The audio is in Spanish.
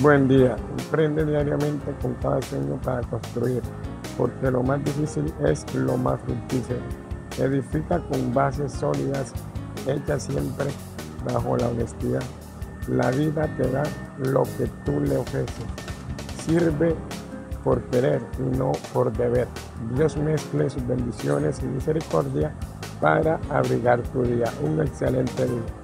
Buen día. Emprende diariamente con cada sueño para construir, porque lo más difícil es lo más fructífero. Edifica con bases sólidas, hechas siempre bajo la honestidad. La vida te da lo que tú le ofreces. Sirve por querer y no por deber. Dios mezcle sus bendiciones y misericordia para abrigar tu día. Un excelente día.